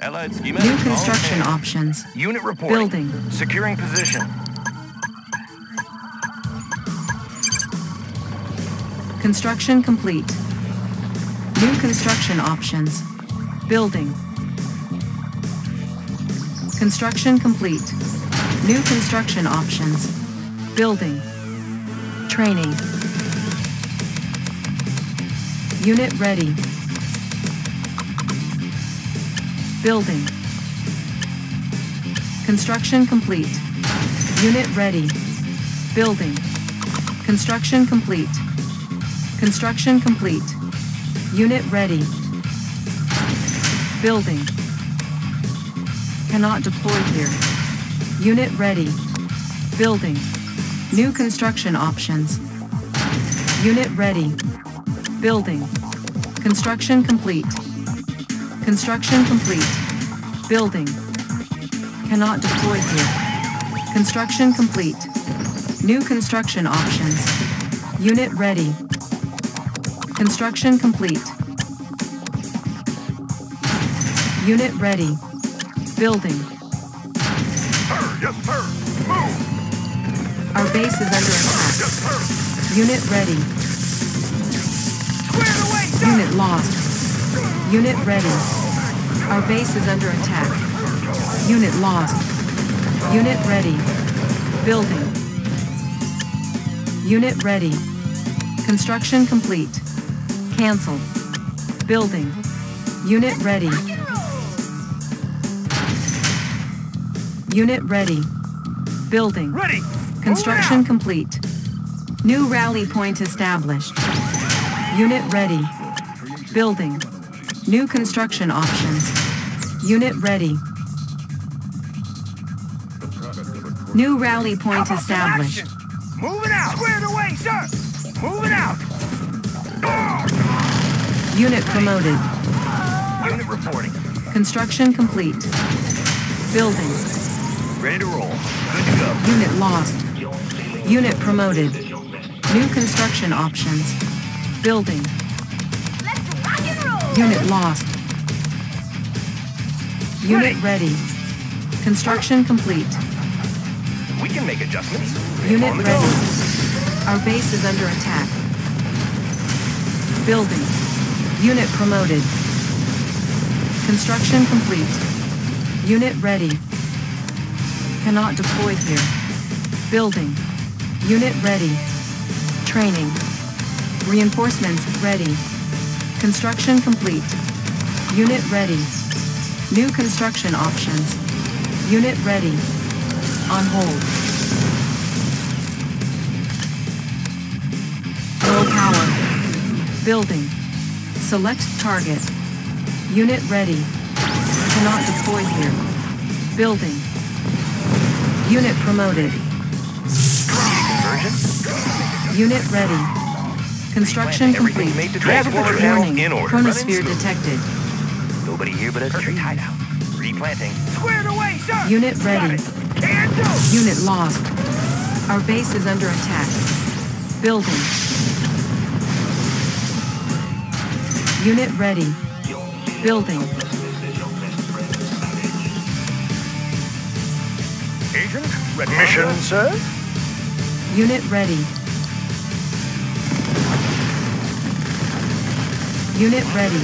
Allied schema. New construction options. Unit reporting. Building. Securing position. Construction complete. New construction options. Building. Construction complete. New construction options. Building. Training. Unit ready. Building. Construction complete. Unit ready. Building. Construction complete. Construction complete. Unit ready. Building. Cannot deploy here. Unit ready. Building. New construction options. Unit ready. Building. Construction complete. Construction complete. Building. Cannot deploy here. Construction complete. New construction options. Unit ready. Construction complete. Unit ready. Building. Sir, yes, sir. Move. Our base is under attack. Yes, sir. Unit ready. Squared away, sir. Unit lost. Unit ready. Our base is under attack. Unit lost. Unit ready. Building. Unit ready. Construction complete. Cancel. Building. Unit ready. Unit ready. Building. Ready. Construction complete. New rally point established. Unit ready. Building. New construction options. Unit ready. New rally point established. Moving out. Squared away, sir. Moving out. Unit promoted. Unit reporting. Construction complete. Building. Ready to roll. Good to go. Unit lost. Unit promoted. New construction options. Building. Unit lost. Unit ready. Construction complete. We can make adjustments. Unit ready. go. Our base is under attack. Building. Unit promoted. Construction complete. Unit ready. Cannot deploy here. Building. Unit ready. Training. Reinforcements ready. Construction complete. Unit ready. New construction options. Unit ready. On hold. Low power. Building. Select target. Unit ready. Cannot deploy here. Building. Unit promoted. Conversion. Unit ready. Construction complete. made to transport Warning. in order. Chronosphere detected. Nobody here but us. Perfect hideout. Replanting. Squared away, sir. Unit ready. Can do. Unit lost. Our base is under attack. Building. Unit ready. Building. Agent, ready. Mission, sir. Unit ready. Unit ready.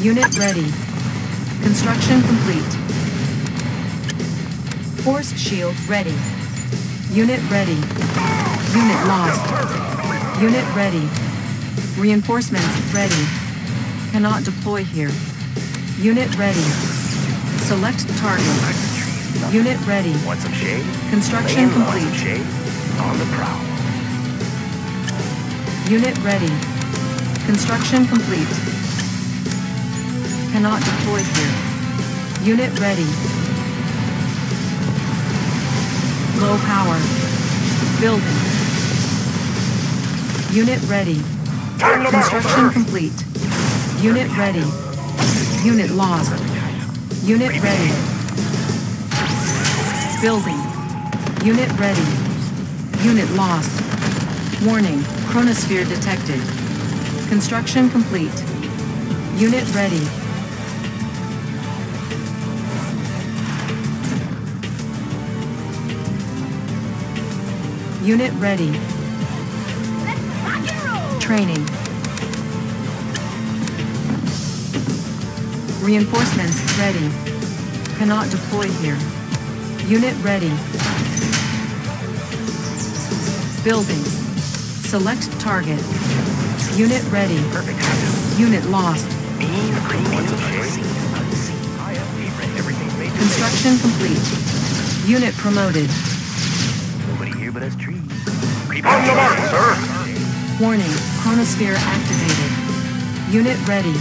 Unit ready. Construction complete. Force shield ready. Unit ready. Unit lost. Unit ready. Reinforcements ready. Cannot deploy here. Unit ready. Select target. Unit ready. Want some shade? Construction Laying low on some complete. On the prowl. Unit ready. Construction complete. Cannot deploy here. Unit ready. Low power. Building. Unit ready. Construction complete. Unit ready. Unit lost. Unit ready. Building. Unit ready. Unit lost. Warning, chronosphere detected. Construction complete. Unit ready. Unit ready. Training. Reinforcements ready. Cannot deploy here. Unit ready. Building. Select target. Unit ready. Perfect. Unit lost. Mean green infiltrate. Unseen. IFV ready. Everything's made to Construction complete. Unit promoted. Nobody here but us trees. Keep On the mark, sir. Warning, chronosphere activated. Unit ready.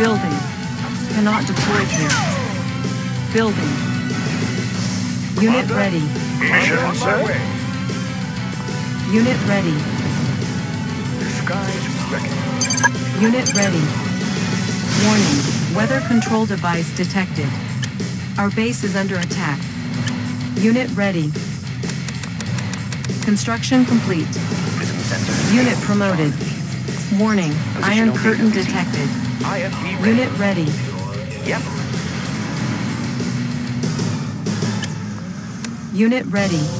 Building. Cannot deploy here. Building. Unit ready. Mission set. Unit ready. Disguise ready. Unit ready. Warning, weather control device detected. Our base is under attack. Unit ready. Construction complete. Unit promoted. Warning, iron curtain detected. Ready. Unit ready. Yep. Unit ready.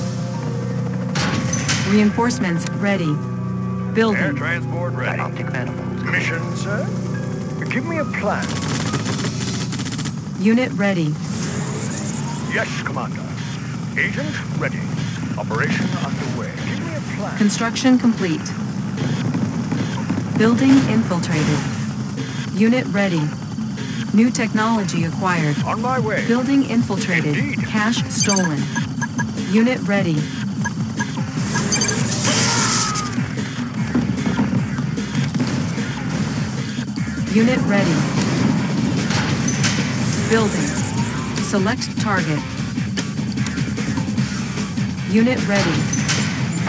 Reinforcements ready. Building. Air Building. transport ready. Optic manifolds. Mission sir? Give me a plan. Unit ready. Yes, Commander. Agent ready. Operation underway. Give me a plan. Construction complete. Building infiltrated. Unit ready. New technology acquired. On my way. Building infiltrated. Indeed. Cash stolen. Unit ready. Unit ready. Building. Select target. Unit ready.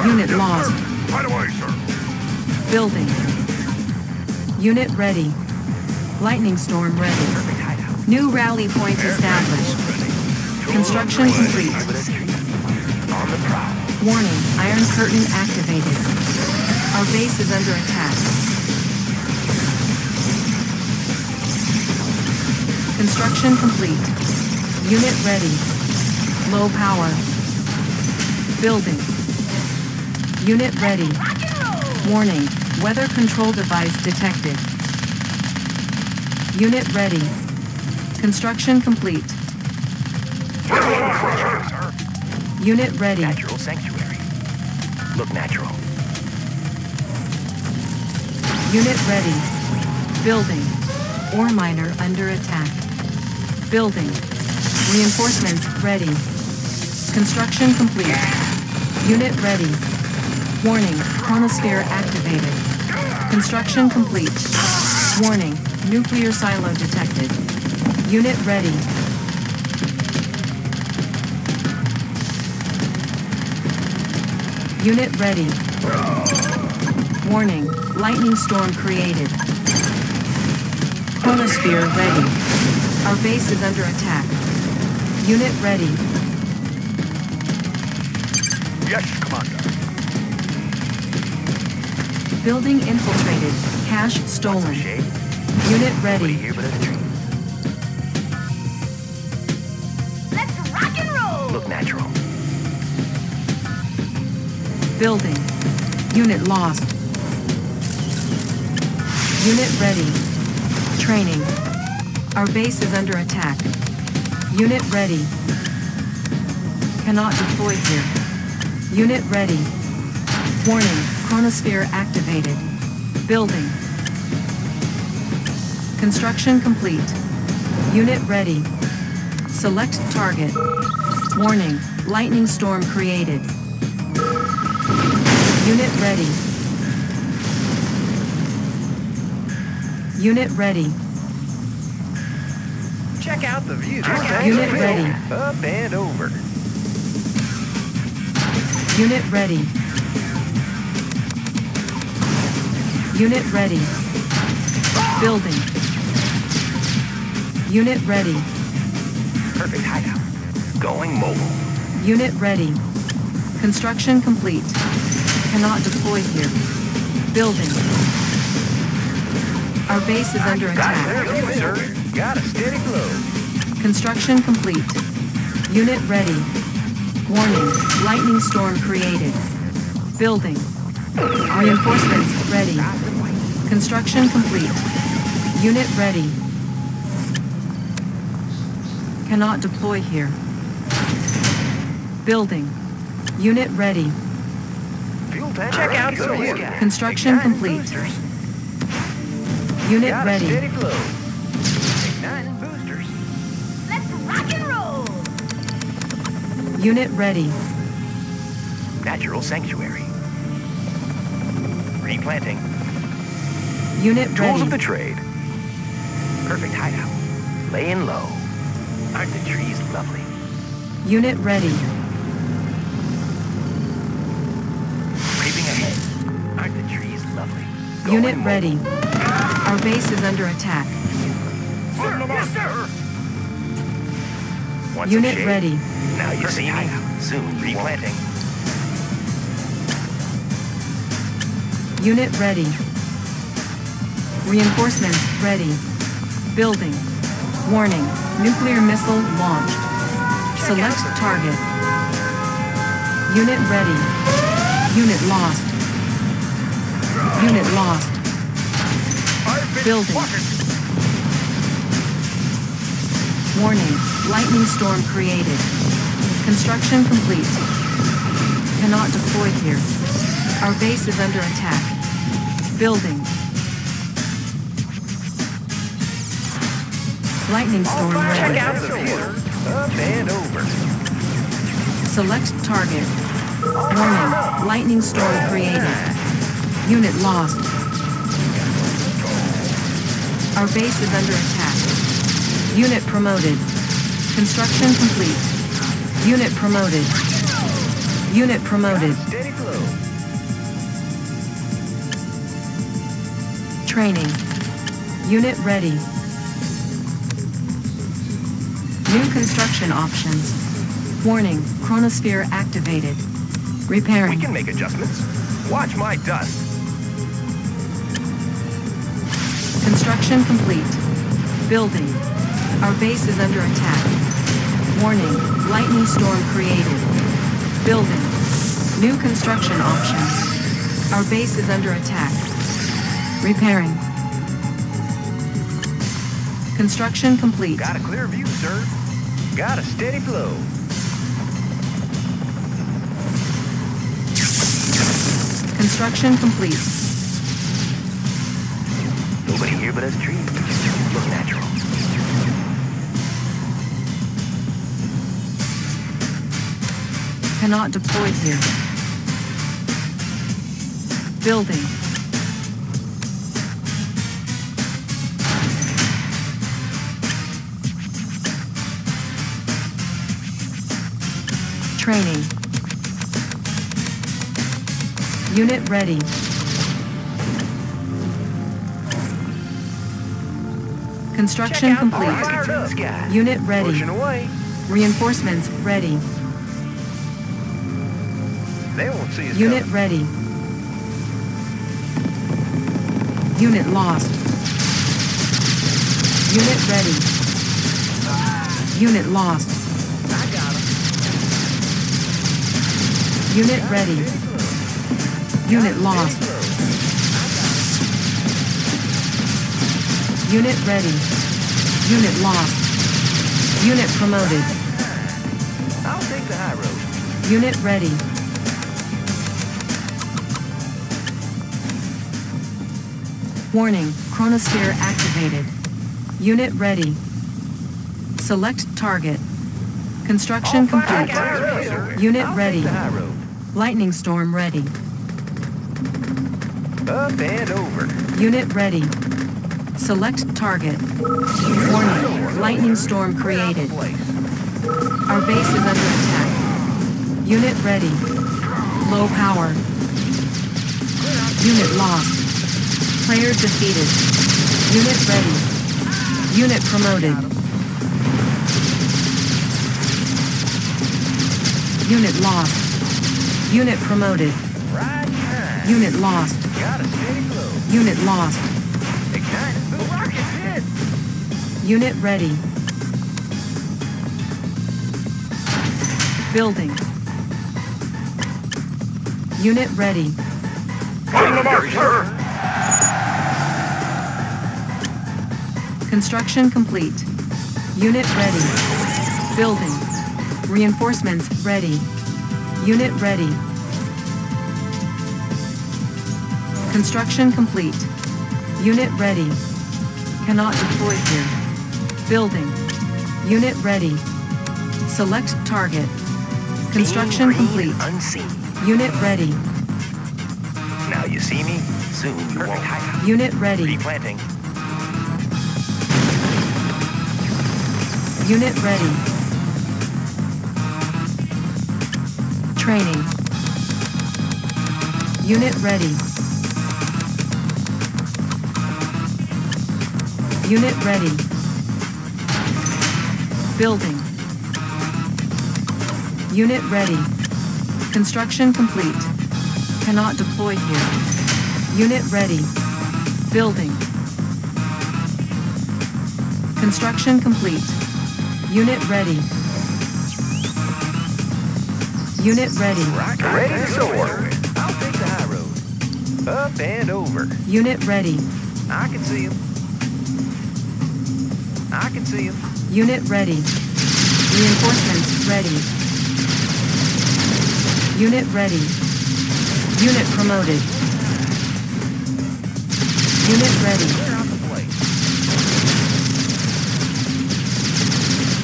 Unit lost. Right away, sir. Building. Unit ready. Lightning storm ready. New rally point established. Construction complete. Here but us trees. On the prowl. Warning, Iron Curtain activated. Our base is under attack. Construction complete. Unit ready. Low power. Building. Unit ready. Rock and roll. Warning, weather control device detected. Unit ready. Construction complete. Unit ready. Natural sanctuary. Look natural. Unit ready. Building. Ore miner under attack. Building. Reinforcements ready. Construction complete. Unit ready. Warning, chronosphere activated. Construction complete. Warning, nuclear silo detected. Unit ready. Unit ready. Warning, lightning storm created. Chronosphere ready. Our base is under attack. Unit ready. Yes, Commander. Building infiltrated. Cash stolen. Shade. Unit Nobody ready. here but us trees. Let's rock and roll. Look natural. Building. Unit lost. Unit ready. Training. Our base is under attack. Unit ready. Cannot deploy here. Unit ready. Warning, chronosphere activated. Building. Construction complete. Unit ready. Select target. Warning, lightning storm created. Unit ready. Unit ready. Check out the view. Unit ready. Up and over. Unit ready. Unit ready. Building. Unit ready. Perfect hideout. Going mobile. Unit ready. Construction complete. Cannot deploy here. Building. Our base is under attack. Clear view, sir. Got a steady flow. Construction complete. Unit ready. Warning, lightning storm created. Building. Reinforcements ready. Construction complete. Unit ready. Cannot deploy here. Building. Unit ready. Check out. Construction complete. Unit Got a ready. Unit ready. Natural sanctuary. Replanting. Unit Tools ready. of the trade. Perfect hideout. Laying low. Aren't the trees lovely? Unit ready. Creeping ahead. Aren't the trees lovely? Unit Going ready. Our base is under attack. Sir, yes, sir. Some Unit ready. Now you see me. Soon replanting. Unit ready. Reinforcements ready. Building. Warning. Nuclear missile launched. Select target. Unit ready. Unit lost. Unit lost. Building. Warning. Lightning storm created. Construction complete. Cannot deploy here. Our base is under attack. Building. Lightning storm Check out the view. Up and over. Select target. Warning. Lightning storm created. Unit lost. Our base is under attack. Unit promoted. Construction complete. Unit promoted. Unit promoted. Training. Unit ready. New construction options. Warning, chronosphere activated. Repairing. We can make adjustments. Watch my dust. Construction complete. Building. Our base is under attack. Warning, lightning storm created. Building. New construction options. Our base is under attack. Repairing. Construction complete. Got a clear view, sir. Got a steady flow. Construction complete. Nobody here but us trees. Look natural. Cannot deploy here. Building. Training. Unit ready. Construction complete. Fired up. Sky. Unit ready. Reinforcements ready. They won't see us Unit coming. ready. Unit lost. Unit ready. Unit lost. I got 'em. Unit ready. Unit lost. Unit ready. Unit lost. Unit promoted. I'll take the high road. Unit ready. Warning, chronosphere activated. Unit ready. Select target. Construction complete. Unit ready. Take the high road. Lightning storm ready. Up and over. Unit ready. Select target. Warning, lightning storm created. Our base is under attack. Unit ready. Low power. Unit lost. Player defeated. Unit ready. Unit promoted. Unit lost. Unit promoted. Unit lost. Unit lost. Unit ready. Building. Unit ready. On the Construction complete. Unit ready. Building. Reinforcements ready. Unit ready. Construction complete. Unit ready. Cannot deploy here. Building. Unit ready. Select target. Construction complete. Unseen. Unit ready. Now you see me. Soon you won't. Unit ready. Replanting. Unit ready. Training. Unit ready. Unit ready. Building. Unit ready. Construction complete. Cannot deploy here. Unit ready. Building. Construction complete. Unit ready. Unit ready. Rocket ready to soar. I'll take the high road. Up and over. Unit ready. I can see him. I can see him. Unit ready. Reinforcements ready. Unit ready. Unit promoted. Unit ready.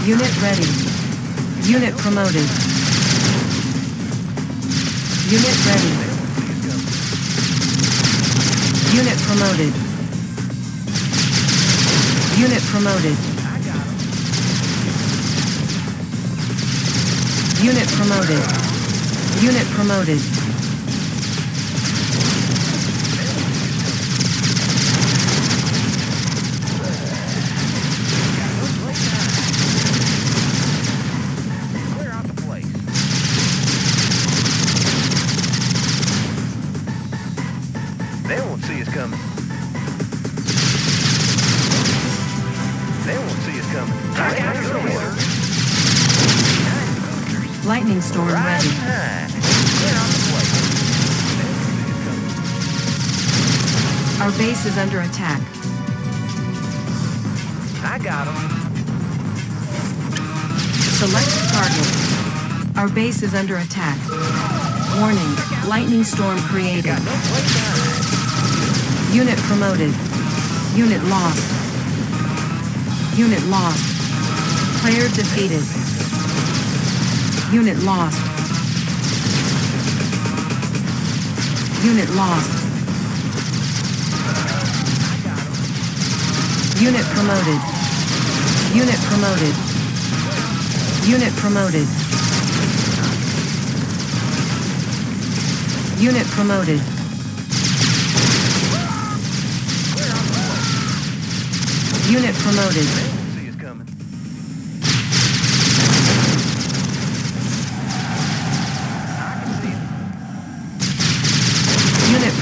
Unit ready. Unit promoted. Unit ready. Unit promoted. Unit promoted. Unit promoted. Unit promoted. Coming. Our base is under attack. I got him. Select target. Our base is under attack. Warning, lightning storm created. Got no place to hide. Unit promoted. Unit lost. Unit lost. Player defeated. Unit lost. Unit lost. Unit promoted. Unit promoted. Unit promoted. Unit promoted. Unit promoted. They won't see us coming. I can see him. Unit promoted. I got him. Got no place to hide. I can see him. They won't see us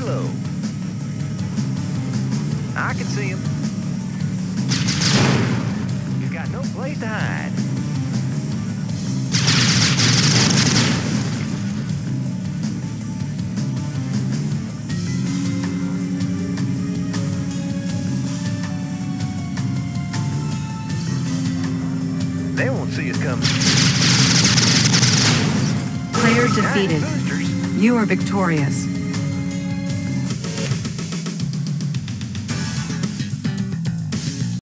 glow. I can see him. You got no place to hide. They won't see us coming. Player defeated. You are victorious.